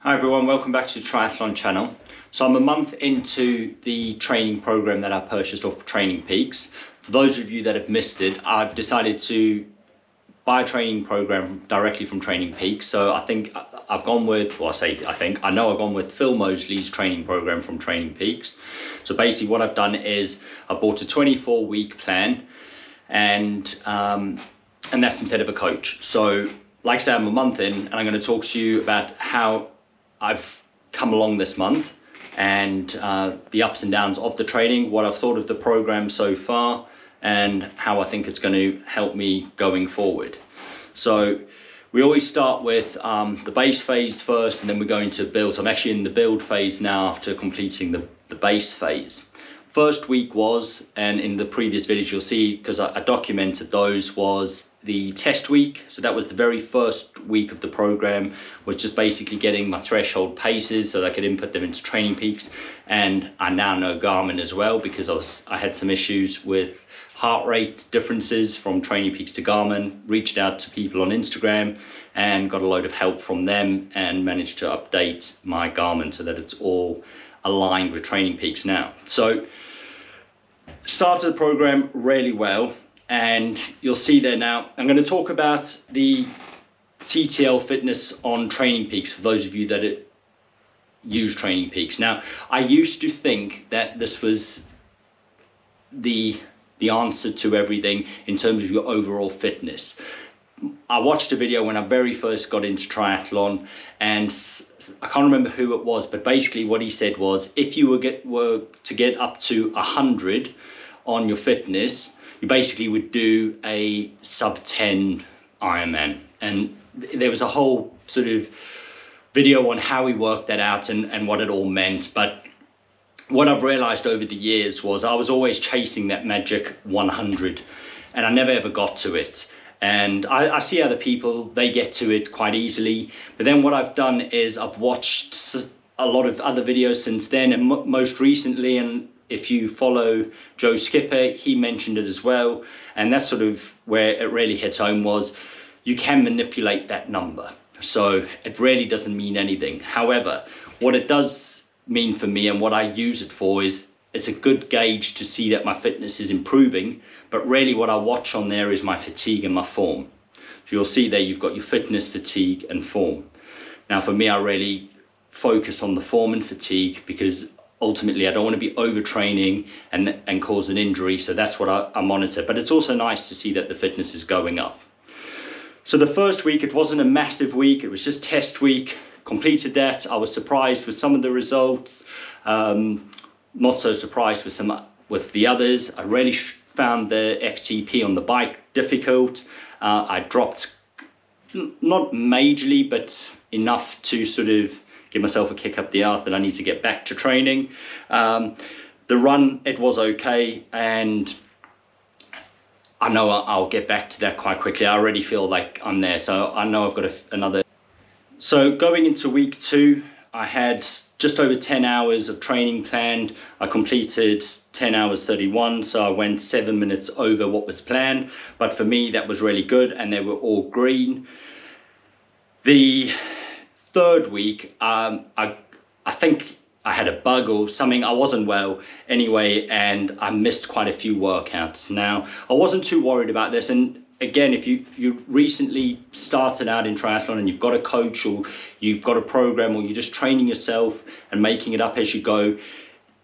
Hi everyone, welcome back to the Triathlon channel. So I'm a month into the training program that I purchased off Training Peaks. For those of you that have missed it, I've decided to buy a training program directly from Training Peaks. So I think I've gone with, well I say I think, I know I've gone with Phil Mosley's training program from Training Peaks. So basically what I've done is I bought a 24 week plan and um, and that's instead of a coach. So like I said, I'm a month in and I'm going to talk to you about how I've come along this month and uh, the ups and downs of the training, what I've thought of the program so far, and how I think it's going to help me going forward. So we always start with um, the base phase first and then we're going to build. So I'm actually in the build phase now after completing the, the base phase. First week was, and in the previous videos you'll see, because I, I documented those, was the test week. So that was the very first week of the program, was just basically getting my threshold paces so that I could input them into Training Peaks. And I now know Garmin as well because I, was, I had some issues with heart rate differences from Training Peaks to Garmin, reached out to people on Instagram and got a load of help from them and managed to update my Garmin so that it's all aligned with Training Peaks now. So started the program really well and you'll see there now. I'm going to talk about the CTL fitness on Training Peaks for those of you that it, use Training Peaks. Now, I used to think that this was the the answer to everything in terms of your overall fitness. I watched a video when I very first got into triathlon and I can't remember who it was, but basically what he said was if you were, get, were to get up to 100 on your fitness, you basically would do a sub 10 Ironman. And there was a whole sort of video on how he worked that out and, and what it all meant. But what I've realized over the years was I was always chasing that magic 100 and I never ever got to it. And I, I, see other people, they get to it quite easily. But then what I've done is I've watched a lot of other videos since then and most recently, and if you follow Joe Skipper, he mentioned it as well. And that's sort of where it really hits home was you can manipulate that number. So it really doesn't mean anything. However, what it does mean for me and what I use it for is it's a good gauge to see that my fitness is improving. But really what I watch on there is my fatigue and my form. So you'll see there you've got your fitness, fatigue and form. Now for me, I really focus on the form and fatigue because ultimately I don't want to be overtraining and, and cause an injury. So that's what I, I monitor. But it's also nice to see that the fitness is going up. So the first week, it wasn't a massive week. It was just test week. Completed that. I was surprised with some of the results. Um, not so surprised with some with the others. I really found the FTP on the bike difficult. Uh, I dropped not majorly, but enough to sort of give myself a kick up the arse that I need to get back to training. Um, the run, it was okay, and I know I'll get back to that quite quickly. I already feel like I'm there, so I know I've got a, another. So going into week two, I had just over 10 hours of training planned. I completed 10 hours 31, so I went seven minutes over what was planned. But for me, that was really good, and they were all green. The third week, um, I, I think I had a bug or something. I wasn't well anyway, and I missed quite a few workouts. Now, I wasn't too worried about this. And again, if you, you recently started out in triathlon and you've got a coach or you've got a program or you're just training yourself and making it up as you go,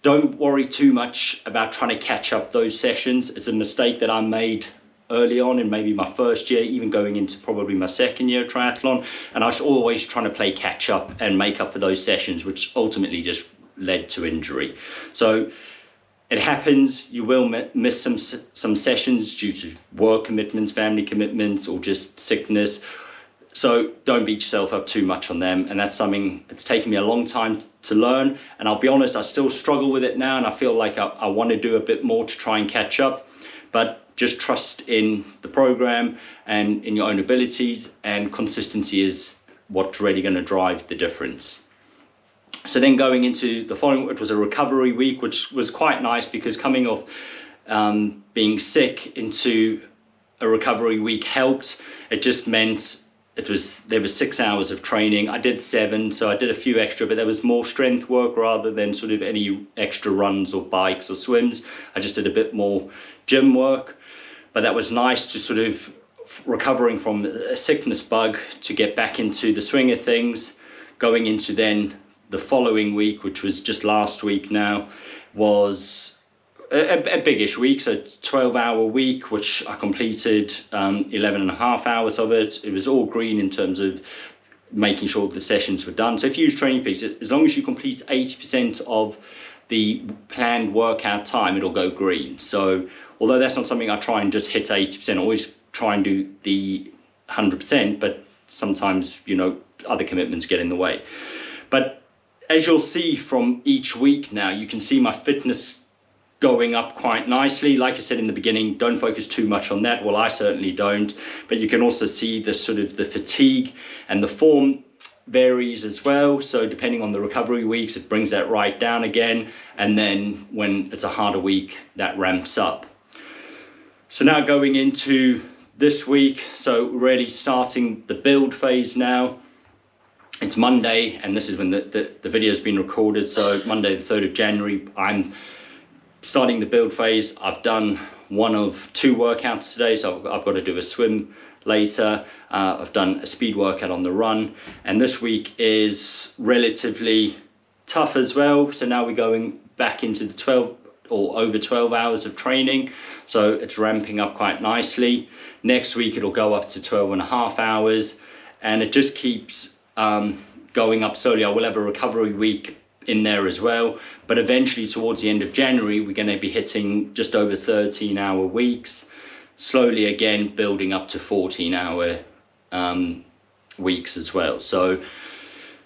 don't worry too much about trying to catch up those sessions. It's a mistake that I made early on in maybe my first year, even going into probably my second year triathlon. And I was always trying to play catch up and make up for those sessions, which ultimately just led to injury. So it happens, you will miss some, some sessions due to work commitments, family commitments, or just sickness. So don't beat yourself up too much on them. And that's something it's taken me a long time to learn. And I'll be honest, I still struggle with it now. And I feel like I, I want to do a bit more to try and catch up. But just trust in the program and in your own abilities and consistency is what's really going to drive the difference. So then going into the following, it was a recovery week, which was quite nice because coming off um, being sick into a recovery week helped. It just meant it was there was six hours of training. I did seven, so I did a few extra, but there was more strength work rather than sort of any extra runs or bikes or swims. I just did a bit more gym work, but that was nice to sort of recovering from a sickness bug to get back into the swing of things, going into then the following week, which was just last week now, was a, a biggish week, so 12 hour week, which I completed um, 11 and a half hours of it. It was all green in terms of making sure the sessions were done. So if you use Training Peaks, as long as you complete 80% of the planned workout time, it'll go green. So although that's not something I try and just hit 80%, I always try and do the 100%, but sometimes, you know, other commitments get in the way. But as you'll see from each week now, you can see my fitness going up quite nicely. Like I said in the beginning, don't focus too much on that. Well, I certainly don't. But you can also see the sort of the fatigue and the form varies as well. So depending on the recovery weeks, it brings that right down again. And then when it's a harder week, that ramps up. So now going into this week, so really starting the build phase now. It's Monday, and this is when the, the, the video has been recorded. So Monday, the 3rd of January, I'm starting the build phase, I've done one of two workouts today, so I've, I've got to do a swim later. Uh, I've done a speed workout on the run, and this week is relatively tough as well. So now we're going back into the 12 or over 12 hours of training. So it's ramping up quite nicely. Next week it'll go up to 12 and a half hours and it just keeps um, going up slowly. I will have a recovery week in there as well. But eventually, towards the end of January, we're going to be hitting just over 13 hour weeks, slowly again building up to 14 hour um, weeks as well. So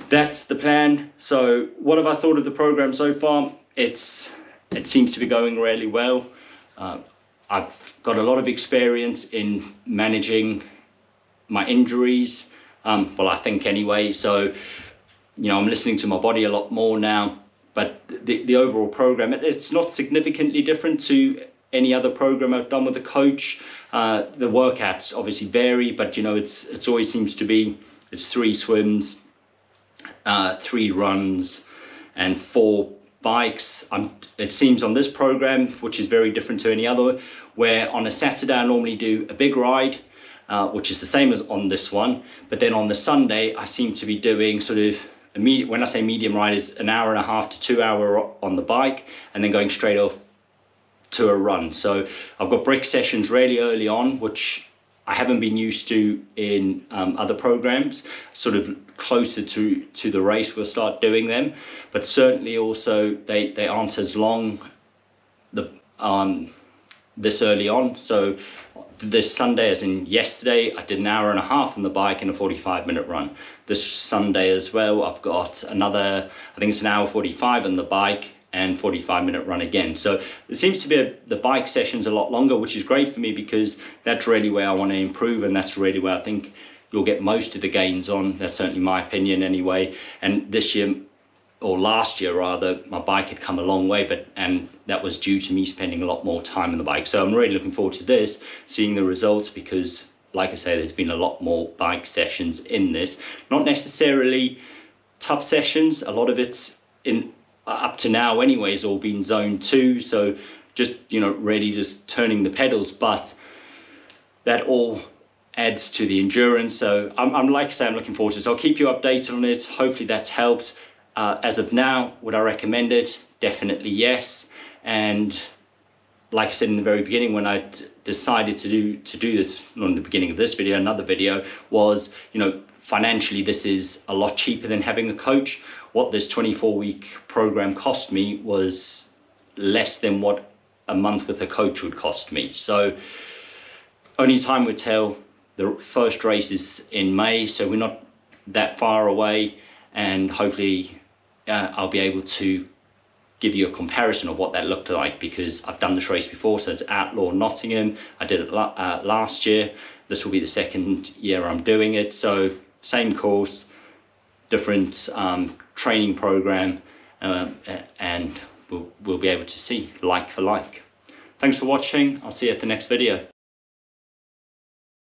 that's the plan. So, what have I thought of the program so far? It's it seems to be going really well. Uh, I've got a lot of experience in managing my injuries. Um, well, I think anyway. So you know, I'm listening to my body a lot more now. But the, the overall program, it, it's not significantly different to any other program I've done with a coach. Uh, the workouts obviously vary, but you know, it's it's always seems to be it's three swims, uh, three runs, and four bikes. I'm, it seems on this program, which is very different to any other, where on a Saturday I normally do a big ride, uh, which is the same as on this one, but then on the Sunday I seem to be doing sort of when I say medium ride, it's an hour and a half to two hour on the bike and then going straight off to a run. So I've got brick sessions really early on, which I haven't been used to in um, other programs, sort of closer to, to the race, we'll start doing them. But certainly also they, they aren't as long the um, this early on. So this Sunday, as in yesterday, I did an hour and a half on the bike and a 45 minute run. This Sunday as well, I've got another, I think it's an hour 45 on the bike and 45 minute run again. So it seems to be a, the bike sessions a lot longer, which is great for me because that's really where I want to improve and that's really where I think you'll get most of the gains on. That's certainly my opinion anyway. And this year, or last year rather, my bike had come a long way, but and that was due to me spending a lot more time on the bike. So I'm really looking forward to this, seeing the results because like I say, there's been a lot more bike sessions in this. Not necessarily tough sessions, a lot of it's in uh, up to now anyways all been zone two, so just you know really just turning the pedals, but that all adds to the endurance. So I'm, I'm like I say, I'm looking forward to it. So I'll keep you updated on it. Hopefully that's helped. Uh, as of now, would I recommend it? Definitely yes. And like I said in the very beginning, when I decided to do to do this, not in the beginning of this video, another video was, you know, financially this is a lot cheaper than having a coach. What this 24 week program cost me was less than what a month with a coach would cost me. So only time would tell. The first race is in May, so we're not that far away, and hopefully uh, I'll be able to give you a comparison of what that looked like because I've done this race before. So it's Outlaw Nottingham. I did it uh, last year. This will be the second year I'm doing it. So same course, different um, training program, uh, and we'll, we'll be able to see like for like. Thanks for watching. I'll see you at the next video.